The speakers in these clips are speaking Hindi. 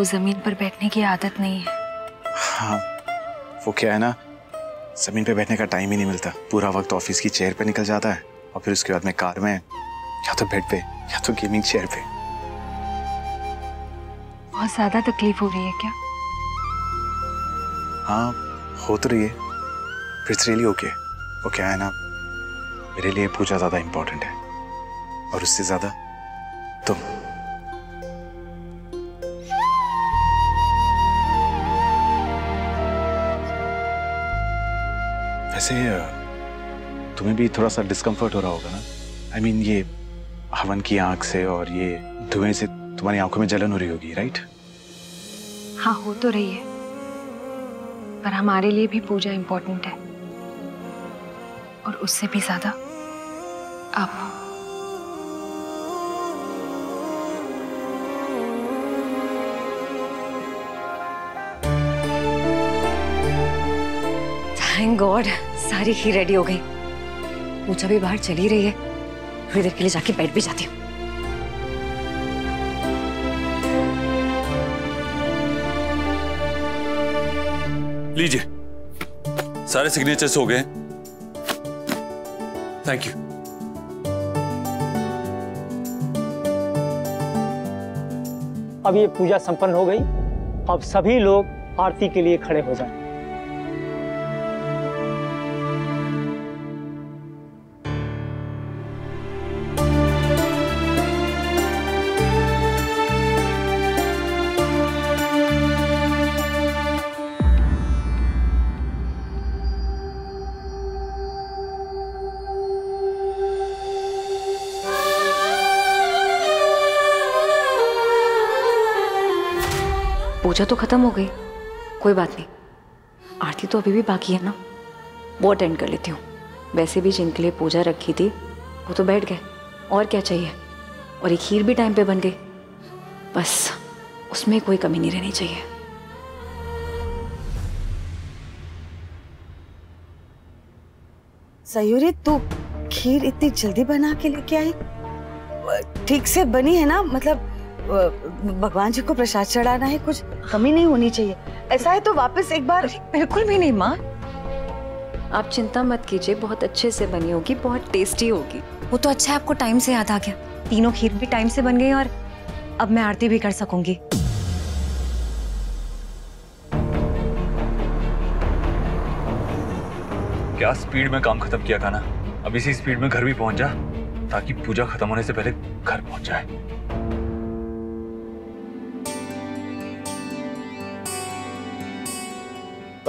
आपको ज़मीन पर बैठने की आदत नहीं है। हाँ वो क्या है ना? ज़मीन पे बैठने का टाइम ही नहीं मिलता। पूरा वक्त ऑफ़िस की चेयर पे निकल जाता है और फिर उसके बाद में कार में या तो बेड पे या तो गेमिंग चेयर पे। बहुत ज़्यादा तकलीफ़ हो रही है क्या? हाँ हो तो रही है। फिर रियली ओके वो क्या है ना? मेरे लिए पूजा ज़्यादा इंपॉर्टेंट है। और उससे ज़्यादा वैसे तुम्हें भी थोड़ा सा डिस्कम्फर्ट हो रहा होगा ना? आई I मीन mean, ये हवन की आँख से और ये धुएँ से तुम्हारी आँखों में जलन हो रही होगी राइट हाँ हो तो रही है पर हमारे लिए भी पूजा इंपॉर्टेंट है। और उससे भी ज़्यादा आप थैंक गॉड सारी खीर रेडी हो गई। पूजा भी बाहर चली रही है। थोड़ी देर के लिए जाके बैठ भी जाती हूँ। लीजिए। सारे सिग्नेचर्स हो गए। थैंक यू अब ये पूजा संपन्न हो गई। अब सभी लोग आरती के लिए खड़े हो जाएँ। पूजा तो खत्म हो गई। कोई बात नहीं। आरती तो अभी भी बाकी है ना। वो अटेंड कर लेती हूँ। वैसे भी जिनके लिए पूजा रखी थी, वो तो बैठ गए। और क्या चाहिए? और एक खीर भी टाइम पे बन गई। बस, उसमें कोई कमी नहीं रहनी चाहिए। सयूरी, तू खीर इतनी जल्दी बना के लेके आई? ठीक से बनी है ना? मतलब भगवान जी को प्रसाद चढ़ाना है कुछ कमी नहीं होनी चाहिए। ऐसा है तो वापस एक बार बिल्कुल भी नहीं माँ। आप चिंता मत कीजिए बहुत अच्छे से बनी होगी बहुत टेस्टी होगी। वो तो अच्छा है आपको टाइम से याद आ गया। तीनों खीर भी टाइम से बन गई और अब मैं आरती भी कर सकूँगी। क्या स्पीड में काम खत्म किया था ना? अब इसी स्पीड में घर भी पहुँच जा ताकि पूजा खत्म होने से पहले घर पहुँच जाए।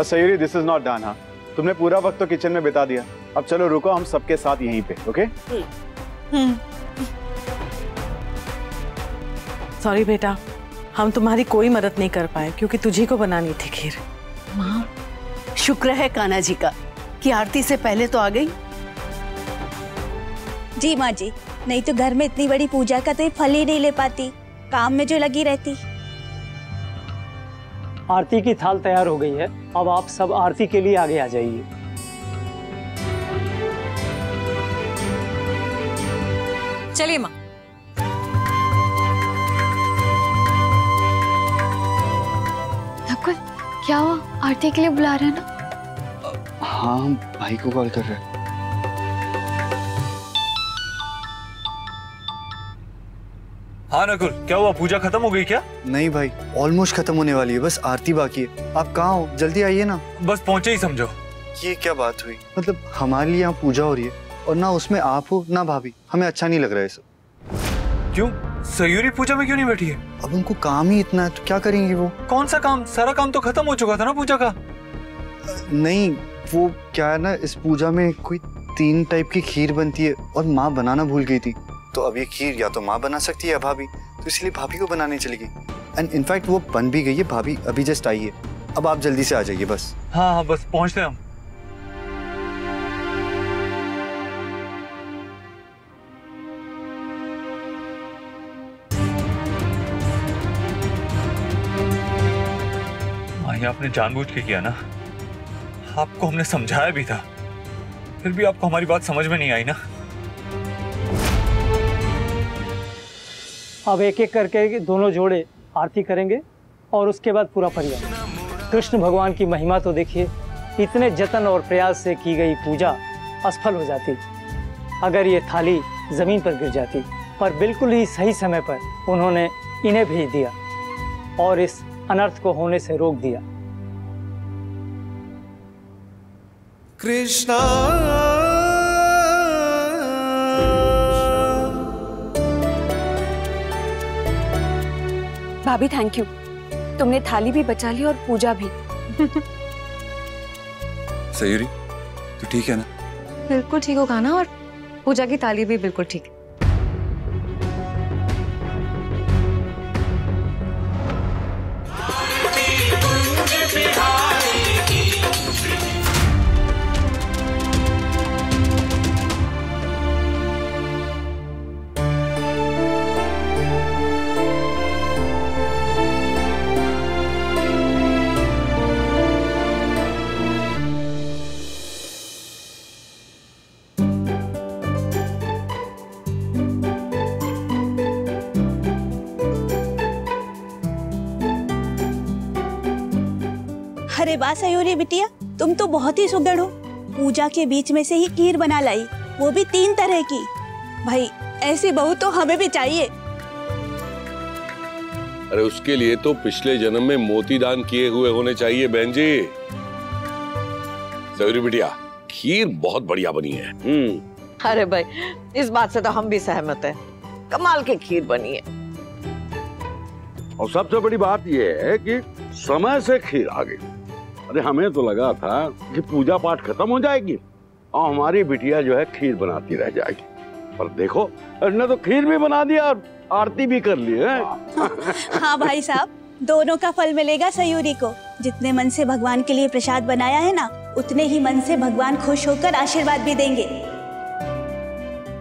बस Sayuri this is not done हाँ। तुमने पूरा वक्त तो किचन में बिता दिया। अब चलो रुको हम सबके साथ यहीं पे ओके सॉरी बेटा हम तुम्हारी कोई मदद नहीं कर पाए क्योंकि तुझी को बनानी थी खीर। माँ शुक्र है कान्हा जी का कि आरती से पहले तो आ गई। जी माँ जी नहीं तो घर में इतनी बड़ी पूजा का तो ये फल ही नहीं ले पाती काम में जो लगी रहती। आरती की थाल तैयार हो गई है। अब आप सब आरती के लिए आगे आ जाइए। चलिए माँ। नकुल क्या हुआ आरती के लिए बुला रहे हैं ना? हाँ भाई को कॉल कर रहे हैं। हाँ नकुल क्या हुआ? पूजा खत्म हो गई क्या? नहीं भाई ऑलमोस्ट खत्म होने वाली है बस आरती बाकी है। आप कहाँ हो? जल्दी आइए ना। बस पहुँचे ही समझो। ये क्या बात हुई? मतलब हमारे लिए यहाँ पूजा हो रही है और ना उसमें आप हो ना भाभी। हमें अच्छा नहीं लग रहा है सब। क्यों? सयूरी पूजा में क्यों नहीं बैठी है? अब उनको काम ही इतना है तो क्या करेंगी वो? कौन सा काम? सारा काम तो खत्म हो चुका था ना पूजा का? नहीं वो क्या है ना इस पूजा में कोई तीन टाइप की खीर बनती है और माँ बनाना भूल गई थी। तो अब ये खीर या तो माँ बना सकती है या भाभी। तो इसलिए भाभी को बनाने चली गई। एंड इनफैक्ट वो बन भी गई है, भाभी अभी जस्ट आई है। अब आप जल्दी से आ जाइए, बस। हाँ हाँ बस, पहुँचते हैं हम। आपने जानबूझ के किया ना? आपको हमने समझाया भी था। फिर भी आपको हमारी बात समझ में नहीं आई ना? अब एक एक करके दोनों जोड़े आरती करेंगे और उसके बाद पूरा परिवार। कृष्ण भगवान की महिमा तो देखिए, इतने जतन और प्रयास से की गई पूजा असफल हो जाती। अगर ये थाली ज़मीन पर गिर जाती, पर बिल्कुल ही सही समय पर उन्होंने इन्हें भेज दिया और इस अनर्थ को होने से रोक दिया। कृष्णा भाभी थैंक यू तुमने थाली भी बचा ली और पूजा भी। सयूरी तू ठीक है ना? बिल्कुल ठीक हो खाना और पूजा की थाली भी बिल्कुल ठीक अरे वाह सयोरी बिटिया तुम तो बहुत ही सुगड़ हो। पूजा के बीच में से ही खीर बना लाई वो भी तीन तरह की। भाई ऐसी बहू तो हमें भी चाहिए। अरे उसके लिए तो पिछले जन्म में मोती दान किए हुए होने चाहिए बहन जी। सौरी बिटिया खीर बहुत बढ़िया बनी है। हम्म अरे भाई इस बात से तो हम भी सहमत हैं। कमाल की खीर बनी है। और सबसे बड़ी बात यह है कि समय से खीर आ गई। अरे हमें तो लगा था कि पूजा पाठ खत्म हो जाएगी और हमारी बिटिया जो है खीर बनाती रह जाएगी। पर देखो इसने तो खीर भी बना दिया और आरती भी कर ली है। हाँ भाई साहब, दोनों का फल मिलेगा सयूरी को। जितने मन से भगवान के लिए प्रसाद बनाया है ना, उतने ही मन से भगवान खुश होकर आशीर्वाद भी देंगे।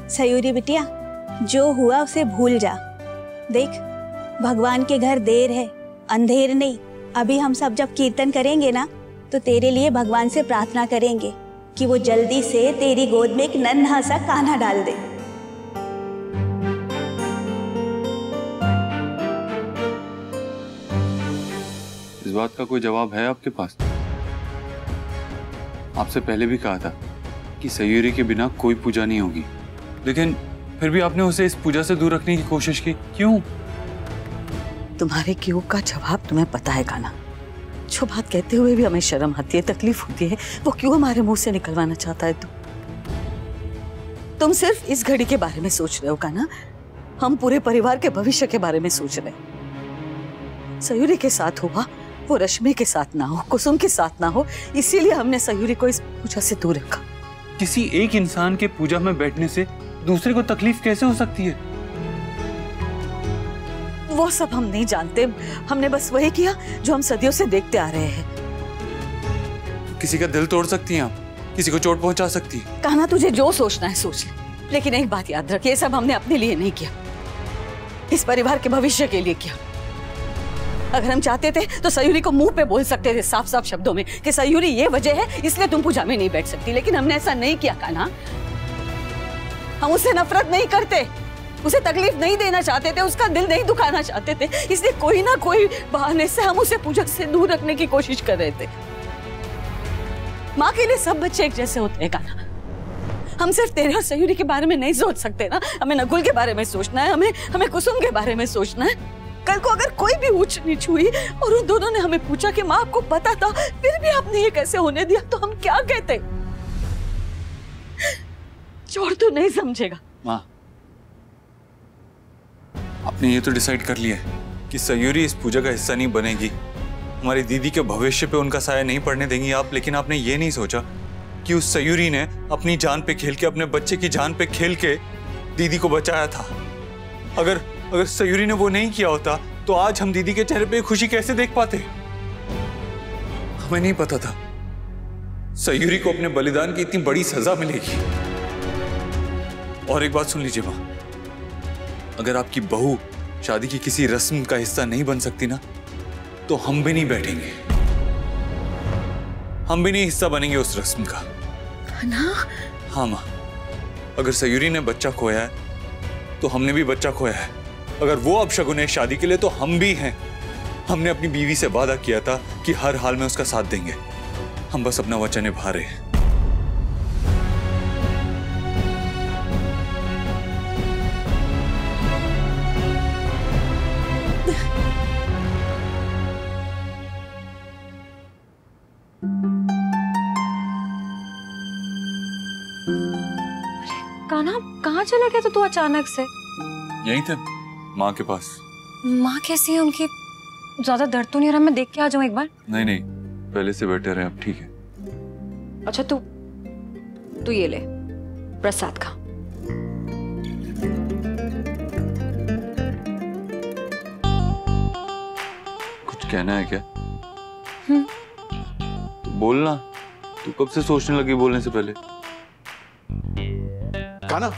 सयूरी बिटिया, जो हुआ उसे भूल जा। देख, भगवान के घर देर है, अंधेर नहीं। अभी हम सब जब कीर्तन करेंगे ना तो तेरे लिए भगवान से प्रार्थना करेंगे कि वो जल्दी से तेरी गोद में एक नन्हा सा कान्हा डाल दे। इस बात का कोई जवाब है आपके पास? आपसे पहले भी कहा था कि सयूरी के बिना कोई पूजा नहीं होगी। लेकिन फिर भी आपने उसे इस पूजा से दूर रखने की कोशिश की। क्यों? तुम्हारे क्यों का जवाब तुम्हें पता है काना जो बात कहते हुए भी हमें शर्म आती है, तकलीफ़ होती है। वो क्यों हमारे मुँह से निकलवाना चाहता है तू? तुम सिर्फ़ इस घड़ी के बारे में सोच रहे हो काना हम पूरे परिवार के भविष्य के बारे में सोच रहे। सयूरी के साथ हुआ, वो रश्मि के साथ ना हो, कुसुम के साथ ना हो, इसीलिए हमने सयूरी को इस पूजा से दूर रखा। किसी एक इंसान के पूजा में बैठने से दूसरे को तकलीफ़ कैसे हो सकती है? वो सब हम नहीं जानते। हमने बस वही किया जो हम सदियों से देखते आ रहे हैं। किसी का दिल तोड़ सकती हैं आप? किसी को चोट पहुँचा सकती है? कहना तुझे जो सोचना है सोच ले। लेकिन एक बात याद रख ये सब हमने अपने लिए नहीं किया। इस परिवार के भविष्य के लिए किया। अगर हम चाहते थे तो सयूरी को मुँह पे बोल सकते थे साफ़ साफ़ शब्दों में कि सयूरी ये वजह है इसलिए तुम पूजा में नहीं बैठ सकती। लेकिन हमने ऐसा नहीं किया कान्हा। हम उससे नफरत नहीं करते। उसे तकलीफ़ नहीं देना चाहते थे, उसका दिल नहीं दुखाना चाहते थे। इसलिए कोई ना कोई बहाने से हम उसे पूजा से दूर रखने की कोशिश कर रहे थे। माँ के लिए सब बच्चे एक जैसे होते हैं, कान्हा। हम सिर्फ़ तेरे और सयूरी के बारे में नहीं सोच सकते ना। हमें नकुल के बारे में सोचना है, हमें हमें कुसुम के बारे में सोचना है। कल को अगर कोई भी ऊंच नीच हुई और उन दोनों ने हमें पूछा कि माँ, आपको पता था, फिर भी आपने ये कैसे होने दिया तो हम क्या कहते? चोर तो नहीं समझेगा। माँ आपने ये तो डिसाइड कर लिया है कि सयूरी इस पूजा का हिस्सा नहीं बनेगी। हमारी दीदी के भविष्य पे उनका साया नहीं पड़ने देंगी आप, लेकिन आपने ये नहीं सोचा कि उस सयूरी ने अपनी जान पे खेल के, अपने बच्चे की जान पे खेल के दीदी को बचाया था। अगर अगर सयूरी ने वो नहीं किया होता तो आज हम दीदी के चेहरे पे खुशी कैसे देख पाते? हमें नहीं पता था सयूरी को अपने बलिदान की इतनी बड़ी सजा मिलेगी। और एक बात सुन लीजिए माँ। अगर आपकी बहू शादी की किसी रस्म का हिस्सा नहीं बन सकती ना तो हम भी नहीं बैठेंगे। हम भी नहीं हिस्सा बनेंगे उस रस्म का। ना? हाँ माँ अगर सयूरी ने बच्चा खोया है तो हमने भी बच्चा खोया है। अगर वो अब शगुन है शादी के लिए तो हम भी हैं। हमने अपनी बीवी से वादा किया था कि हर हाल में उसका साथ देंगे। हम बस अपना वचन निभा रहे हैं। कान्हा कहाँ चला गया तो तू अचानक से? यही थे माँ के पास। माँ कैसी है उनकी? ज़्यादा दर्द तो नहीं हो रहा मैं देख के आ जाऊँ एक बार? नहीं नहीं पहले से बेटर है अब ठीक है। अच्छा तू तू ये ले प्रसाद खा। कुछ कहना है क्या? हम्म। तो बोलना तू कब से सोचने लगी बोलने से पहले? काना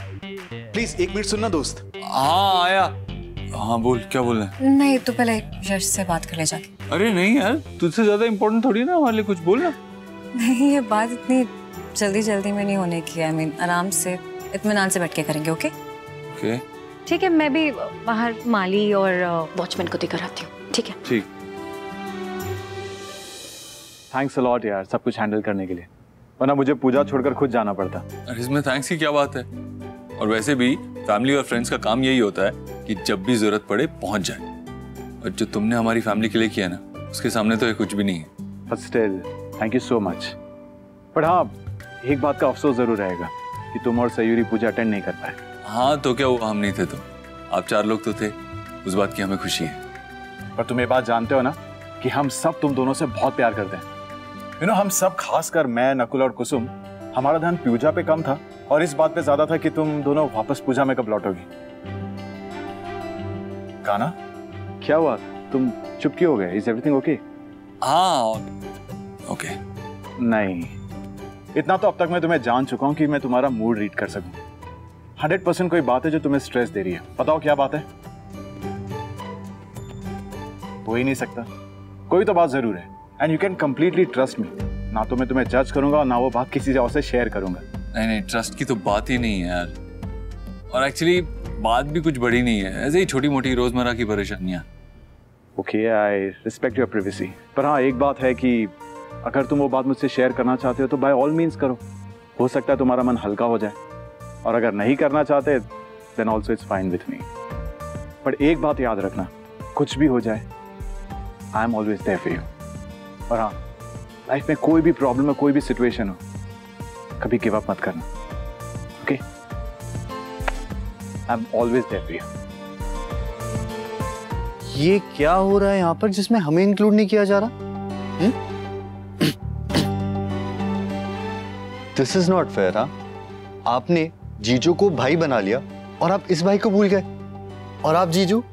प्लीज़ एक मिनट सुनना दोस्त। हाँ आया। हाँ बोल क्या बोलना है? नहीं तू पहले यश से बात कर ले जाके अरे नहीं यार तुझसे ज़्यादा इम्पोर्टेंट थोड़ी ना हमारे लिए कुछ बोलना नहीं ये बात इतनी जल्दी जल्दी में नहीं होने की आई मीन आराम से इतमान से बैठ के करेंगे ओके ओके ठीक है मैं भी बाहर माली और वॉचमैन को देकर आती हूँ ठीक है? ठीक। थैंक्स अलॉट यार सब कुछ हैंडल करने के लिए। वरना मुझे पूजा छोड़कर खुद जाना पड़ता। अरे इसमें थैंक्स की क्या बात है? और वैसे भी फैमिली और फ्रेंड्स का काम यही होता है कि जब भी ज़रूरत पड़े पहुँच जाए। और जो तुमने हमारी फैमिली के लिए किया ना उसके सामने तो ये कुछ भी नहीं है। But still thank you so much पर हाँ एक बात का अफसोस ज़रूर रहेगा कि तुम और सयूरी पूजा अटेंड नहीं कर पाए। हाँ तो क्या हुआ? हम नहीं थे तो। आप चार लोग तो थे। उस बात की हमें खुशी है। पर तुम ये बात जानते हो ना कि हम सब तुम दोनों से बहुत प्यार करते हैं। यू नो हम सब खासकर मैं नकुल और कुसुम हमारा ध्यान पूजा पे कम था और इस बात पे ज़्यादा था कि तुम दोनों वापस पूजा में कब लौटोगी। काना क्या हुआ? तुम चुप क्यों हो गए? इज़ एवरीथिंग ओके हाँ ओके नहीं। इतना तो अब तक मैं तुम्हें जान चुका हूँ कि मैं तुम्हारा मूड रीड कर सकूँ। हंड्रेड परसेंट कोई बात है जो तुम्हें स्ट्रेस दे रही है। बताओ क्या बात है? हो ही नहीं सकता। कोई तो बात ज़रूर है। And you can completely trust me ना तो मैं तुम्हें जज करूँगा और ना वो बात किसी और से शेयर करूँगा। नहीं नहीं ट्रस्ट की तो बात ही नहीं है यार। और एक्चुअली बात भी कुछ बड़ी नहीं है। ऐसे ही छोटी मोटी रोज़मर्रा की परेशानियाँ। Okay I respect your privacy पर हाँ एक बात है कि अगर तुम वो बात मुझसे शेयर करना चाहते हो तो बाय ऑल मीन्स करो। हो सकता है तुम्हारा मन हल्का हो जाए। और अगर नहीं करना चाहते then also it's fine with me but एक बात याद रखना। कुछ भी हो जाए I am always there for you और हाँ लाइफ में कोई भी प्रॉब्लम है कोई भी सिचुएशन हो, कभी गिव अप मत करना okay I am always there for you ये क्या हो रहा है यहाँ पर जिसमें हमें इंक्लूड नहीं किया जा रहा? दिस इज़ नॉट फेयर हाँ? आपने जीजू को भाई बना लिया और आप इस भाई को भूल गए। और आप जीजू?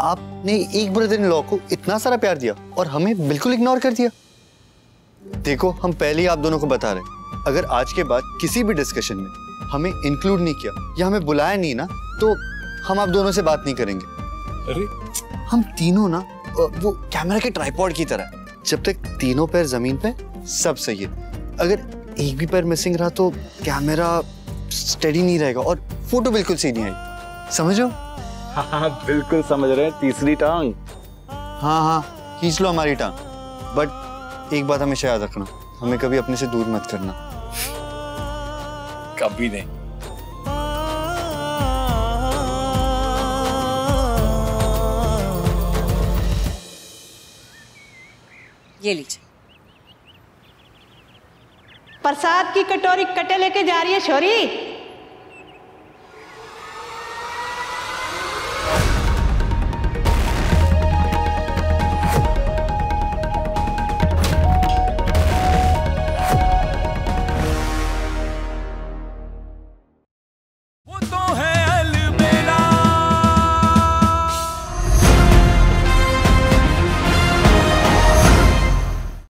आपने एक ब्रदर इन लॉ को इतना सारा प्यार दिया और हमें बिल्कुल इग्नोर कर दिया। देखो हम पहले ही आप दोनों को बता रहे हैं। अगर आज के बाद किसी भी डिस्कशन में हमें इंक्लूड नहीं किया या हमें बुलाया नहीं ना तो हम आप दोनों से बात नहीं करेंगे। अरे। हम तीनों ना वो कैमरा के ट्राइपॉड की तरह। जब तक तीनों पैर ज़मीन पे सब सही है। अगर एक भी पैर मिसिंग रहा तो कैमरा स्टेडी नहीं रहेगा और फ़ोटो बिल्कुल सही नहीं आएगी। समझो हाँ बिल्कुल समझ रहे हैं। तीसरी टांग। हाँ हाँ खींच लो हमारी टांग। बट एक बात हमेशा याद रखना हमें कभी अपने से दूर मत करना। कभी नहीं। ये लीजिए। प्रसाद की कटोरी कटे लेके जा रही है छोरी